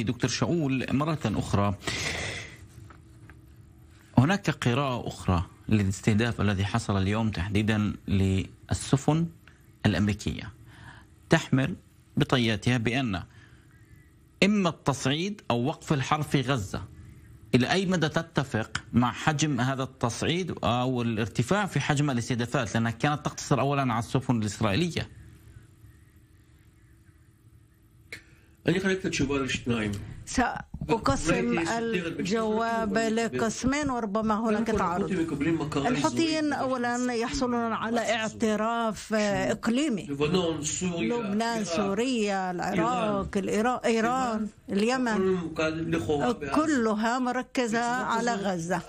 دكتور شاول مرة أخرى. هناك قراءة أخرى للاستهداف الذي حصل اليوم تحديدا للسفن الأمريكية. تحمل بطياتها بأن إما التصعيد أو وقف الحرب في غزة. إلى أي مدى تتفق مع حجم هذا التصعيد أو الارتفاع في حجم الاستهدافات؟ لأنها كانت تقتصر أولا على السفن الإسرائيلية. אני אחלק את התשובה לשניים. سأقسم الجواب لقسمين وربما هناك تعارض. الحوثيين أولا يحصلون على اعتراف إقليمي. لبنان سوريا العراق إيران اليمن. كلها مركزة على غزة.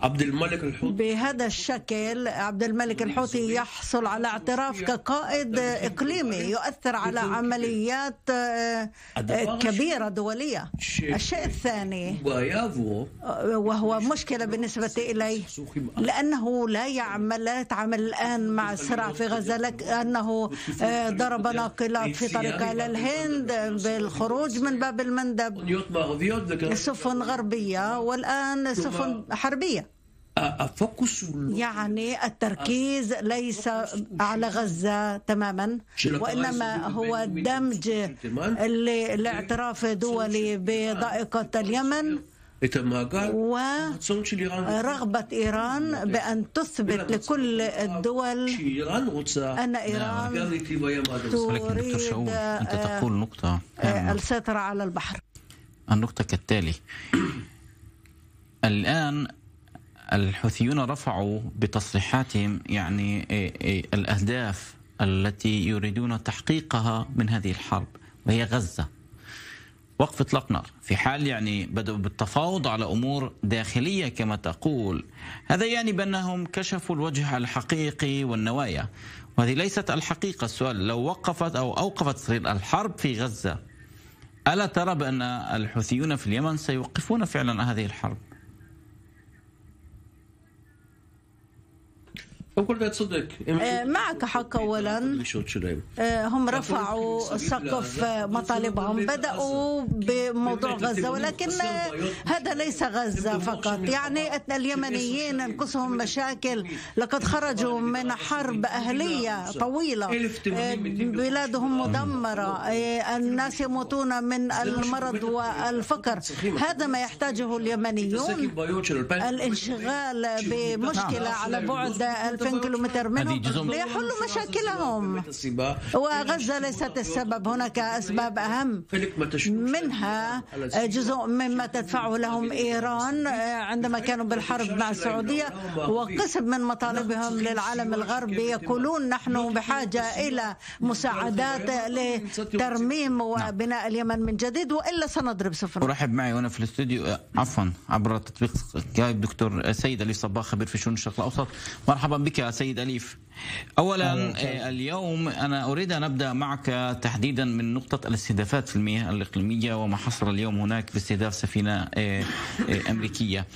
عبد الملك الحوثي. بهذا الشكل عبد الملك الحوثي يحصل على اعتراف كقائد إقليمي يؤثر على عمليات كبيرة دولية. الشيء الثاني وهو مشكلة بالنسبة إلي. لأنه لا يعمل لا يتعامل الآن مع الصراع في غزة لأنه ضرب ناقلات في طريقها إلى الهند بالخروج من باب المندب. سفن غربية والآن سفن حربية. يعني التركيز ليس على غزة تماما وإنما هو دمج الاعتراف الدولي بضائقة اليمن ورغبة إيران. بأن تثبت لكل الدول أن إيران تريد أنت تقول نقطة السيطرة على البحر. النقطة كالتالي. الآن الحوثيون رفعوا بتصريحاتهم يعني الأهداف التي يريدون تحقيقها من هذه الحرب وهي غزة. وقف إطلاق نار في حال يعني بدأوا بالتفاوض على أمور داخلية كما تقول هذا يعني بأنهم كشفوا الوجه الحقيقي والنوايا وهذه ليست الحقيقة السؤال لو وقفت أو أوقفت الحرب في غزة ألا ترى بأن الحوثيون في اليمن سيوقفون فعلا هذه الحرب؟ معك حق اولا هم رفعوا سقف مطالبهم بداوا بموضوع غزه ولكن هذا ليس غزه فقط يعني اليمنيين انقصهم مشاكل لقد خرجوا من حرب اهليه طويله بلادهم مدمره الناس يموتون من المرض والفقر هذا ما يحتاجه اليمنيون الانشغال بمشكله على بعد 2000 كيلومتر منهم. ليحلوا مشاكلهم. وغزة ليست السبب. هناك أسباب أهم منها جزء مما تدفعه لهم إيران عندما كانوا بالحرب مع السعودية وقسم من مطالبهم للعالم الغربي. يقولون نحن بحاجة إلى مساعدات لترميم وبناء اليمن من جديد وإلا سنضرب سفن. أرحب معي هنا في الاستوديو. عفوا عبر تطبيق سكايب دكتور سيد علي صباح خبير في شؤون الشرق الأوسط. مرحبا بك. يا سيد أليف. أولا اليوم أنا أريد أن أبدأ معك تحديدا من نقطة الاستهدافات في المياه الإقليمية وما حصل اليوم هناك باستهداف سفينة أمريكية.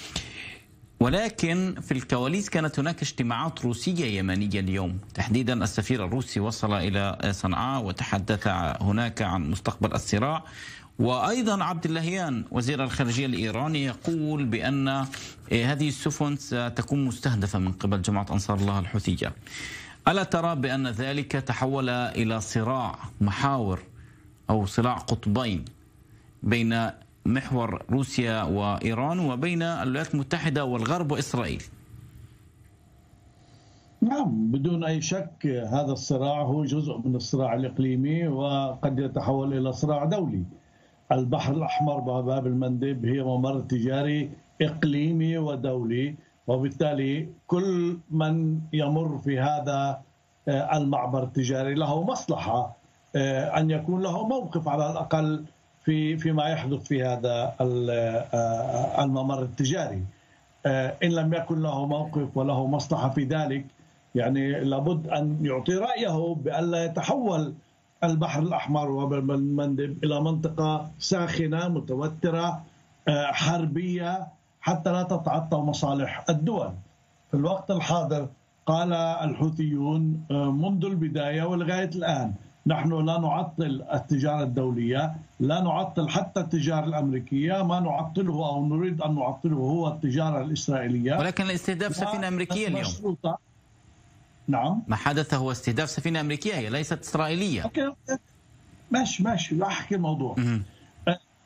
ولكن في الكواليس كانت هناك اجتماعات روسية يمنية اليوم. تحديدا السفير الروسي وصل إلى صنعاء وتحدث هناك عن مستقبل الصراع. وأيضا عبد اللهيان وزير الخارجية الإيراني يقول بأن هذه السفن ستكون مستهدفة من قبل جماعة أنصار الله الحوثية. ألا ترى بأن ذلك تحول إلى صراع محاور أو صراع قطبين بين محور روسيا وإيران وبين الولايات المتحدة والغرب وإسرائيل؟ نعم بدون أي شك هذا الصراع هو جزء من الصراع الإقليمي وقد يتحول إلى صراع دولي. البحر الأحمر باب المندب هي ممر تجاري إقليمي ودولي وبالتالي كل من يمر في هذا المعبر التجاري له مصلحة أن يكون له موقف على الأقل في فيما يحدث في هذا الممر التجاري. إن لم يكن له موقف وله مصلحة في ذلك يعني لابد أن يعطي رأيه بألا يتحول البحر الأحمر والمندب إلى منطقة ساخنة متوترة حربية حتى لا تتعطل مصالح الدول. في الوقت الحاضر قال الحوثيون منذ البداية ولغاية الآن نحن لا نعطل التجارة الدولية لا نعطل حتى التجارة الأمريكية ما نعطله أو نريد أن نعطله هو التجارة الإسرائيلية. ولكن الاستهداف سفينة أمريكية اليوم. نعم. ما حدث هو استهداف سفينة أمريكية هي ليست إسرائيلية. أوكي. ماشي ماشي. لا أحكي الموضوع.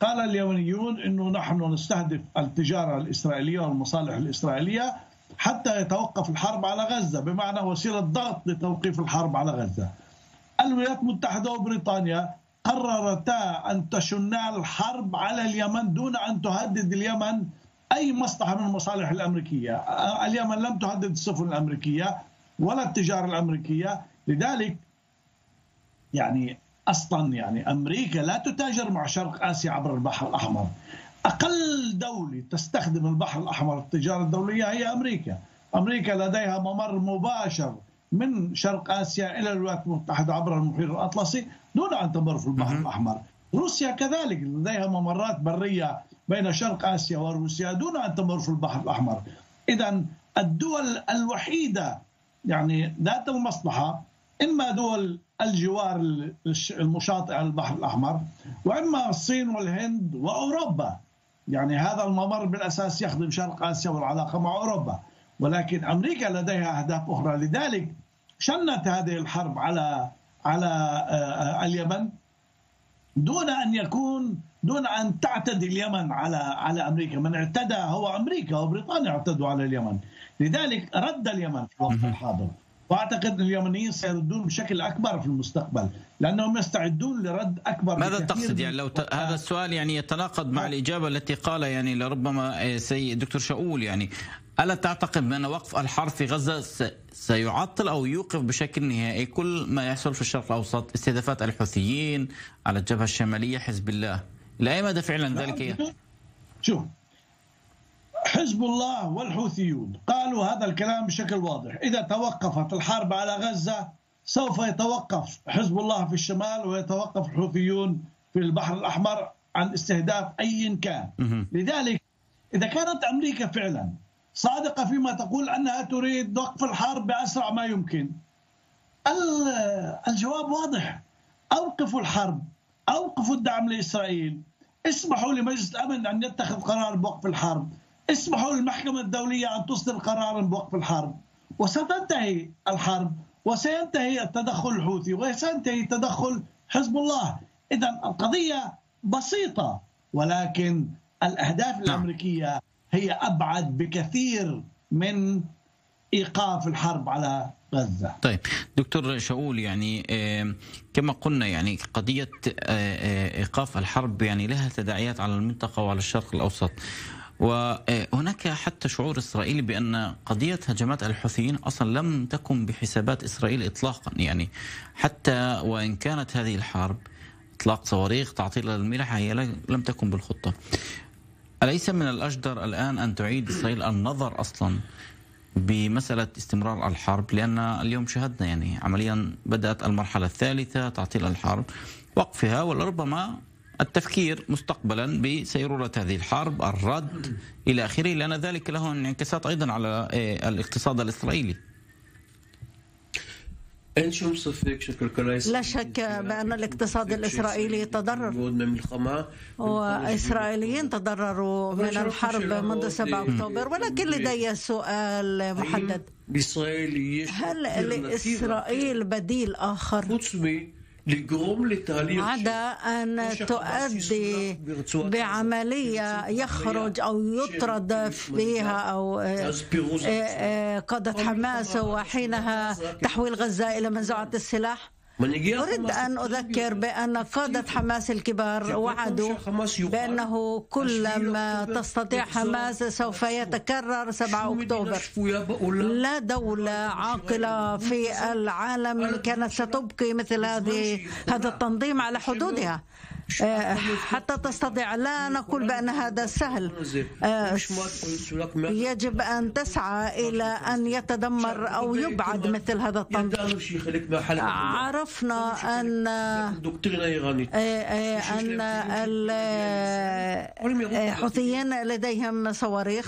قال اليمنيون أنه نحن نستهدف التجارة الإسرائيلية والمصالح الإسرائيلية حتى يتوقف الحرب على غزة بمعنى وسيلة ضغط لتوقيف الحرب على غزة. الولايات المتحدة وبريطانيا قررتا أن تشنا الحرب على اليمن دون أن تهدد اليمن أي مصلحة من المصالح الأمريكية. اليمن لم تهدد السفن الأمريكية ولا التجارة الأمريكية. لذلك يعني أصلا يعني أمريكا لا تتاجر مع شرق آسيا عبر البحر الأحمر. أقل دولة تستخدم البحر الأحمر التجارة الدولية هي أمريكا. أمريكا لديها ممر مباشر من شرق آسيا إلى الولايات المتحدة عبر المحيط الأطلسي دون أن تمر في البحر الأحمر. روسيا كذلك لديها ممرات برية بين شرق آسيا وروسيا دون أن تمر في البحر الأحمر. اذا الدول الوحيدة يعني ذات المصلحه إما دول الجوار المشاطئ على البحر الأحمر وإما الصين والهند وأوروبا. يعني هذا الممر بالأساس يخدم شرق آسيا والعلاقة مع أوروبا. ولكن أمريكا لديها أهداف أخرى. لذلك شنت هذه الحرب على على آه، اليمن دون أن يكون دون أن تعتدي اليمن على على أمريكا، من اعتدى هو أمريكا وبريطانيا اعتدوا على اليمن، لذلك رد اليمن في الوقت الحاضر. وأعتقد أن اليمنيين سيردون بشكل أكبر في المستقبل لأنهم يستعدون لرد أكبر ماذا تقصد يعني لو ت... هذا السؤال يعني يتناقض مع الإجابة التي قال يعني لربما آه، سي دكتور شاول يعني ألا تعتقد بأن وقف الحرب في غزة س... سيعطل أو يوقف بشكل نهائي كل ما يحصل في الشرق الأوسط؟ استهدافات الحوثيين على الجبهة الشمالية حزب الله. إلى أي مدى فعلا ذلك هي؟ شوف حزب الله والحوثيون. قالوا هذا الكلام بشكل واضح. إذا توقفت الحرب على غزة سوف يتوقف حزب الله في الشمال ويتوقف الحوثيون في البحر الأحمر عن استهداف أي كان لذلك إذا كانت أمريكا فعلا صادقة فيما تقول أنها تريد وقف الحرب بأسرع ما يمكن الجواب واضح. أوقفوا الحرب أوقفوا الدعم لإسرائيل. اسمحوا لمجلس الأمن أن يتخذ قرار بوقف الحرب. اسمحوا للمحكمة الدولية أن تصدر قرارا بوقف الحرب وستنتهي الحرب وسينتهي التدخل الحوثي وسينتهي تدخل حزب الله إذا القضية بسيطة ولكن الأهداف نعم. الأمريكية هي أبعد بكثير من إيقاف الحرب على غزة. طيب دكتور شاول يعني كما قلنا يعني قضية إيقاف الحرب يعني لها تداعيات على المنطقة وعلى الشرق الأوسط. وهناك حتى شعور إسرائيلي بأن قضيه هجمات الحوثيين أصلا لم تكن بحسابات إسرائيل اطلاقا يعني حتى وإن كانت هذه الحرب إطلاق صواريخ تعطيل الملح هي لم تكن بالخطة. أليس من الأجدر الآن أن تعيد إسرائيل النظر أصلا بمسألة استمرار الحرب لأن اليوم شهدنا يعني عمليا بدأت المرحلة الثالثة تعطيل الحرب وقفها ولربما التفكير مستقبلا بسيرورة هذه الحرب الرد إلى آخره لأن ذلك له انعكاسات أيضا على آه، الاقتصاد الإسرائيلي. لا شك بأن الاقتصاد الإسرائيلي تضرر. وإسرائيليين تضرروا من الحرب منذ 7 أكتوبر. ولكن لدي سؤال محدد. هل لإسرائيل بديل آخر؟ عدا أن تؤدي بعملية يخرج أو يطرد فيها أو آه، آه، قادة حماس وحينها تحويل غزة إلى منزوعة السلاح. أريد أن أذكر بأن قادة حماس الكبار وعدوا بأنه كلما تستطيع حماس سوف يتكرر 7 أكتوبر. لا دولة عاقلة في العالم كانت ستبقي مثل هذه هذا التنظيم على حدودها. حتى تستطيع. لا نقول بأن هذا سهل. آه، يجب أن تسعى إلى أن يتدمر أو يبعد مثل هذا التنظيم عرفنا أن أن الحوثيين لديهم صواريخ.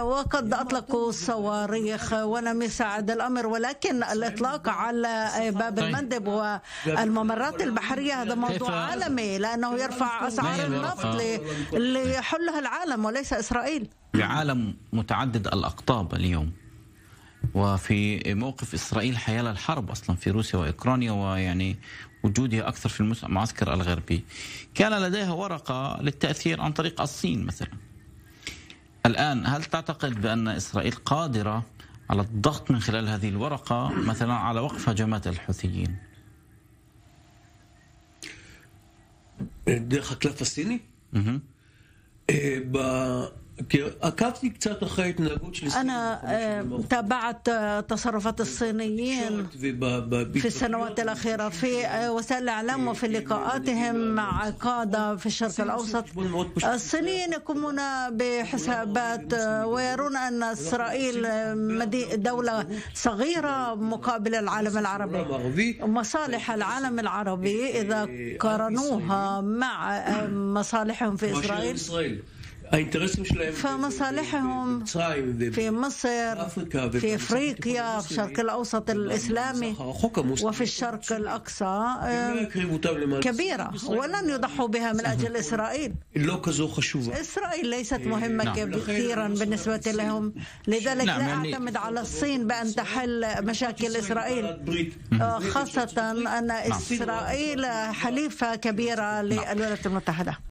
وقد أطلقوا صواريخ ولم يساعد الأمر ولكن الإطلاق على باب المندب والممرات البحرية هذا موضوع عالمي. لأنه يرفع أسعار النفط ليحلها العالم وليس إسرائيل. بعالم متعدد الأقطاب اليوم. وفي موقف إسرائيل حيال الحرب أصلا في روسيا وأوكرانيا ويعني وجودها أكثر في المعسكر الغربي. كان لديها ورقة للتأثير عن طريق الصين مثلا. الآن هل تعتقد بأن إسرائيل قادرة على الضغط من خلال هذه الورقة مثلا على وقف هجمات الحوثيين؟ דרך הקלף הסיני? עקבתי أخي أنا تابعت تصرفات الصينيين في السنوات الأخيرة في آه، وسائل الإعلام وفي لقاءاتهم مع قادة في الشرق الأوسط. الصينيين يقومون بحسابات آه، ويرون أن إسرائيل آه، دولة صغيرة مقابل العالم العربي. مصالح العالم العربي إذا قارنوها مع مصالحهم في إسرائيل. فمصالحهم في مصر في أفريقيا في الشرق الأوسط الإسلامي وفي الشرق الأقصى كبيرة ولن يضحوا بها من أجل إسرائيل. إسرائيل ليست مهمة نعم. كثيرا بالنسبة لهم. لذلك نعم. لا أعتمد على الصين بأن تحل مشاكل إسرائيل. خاصة أن إسرائيل حليفة كبيرة للولايات المتحدة.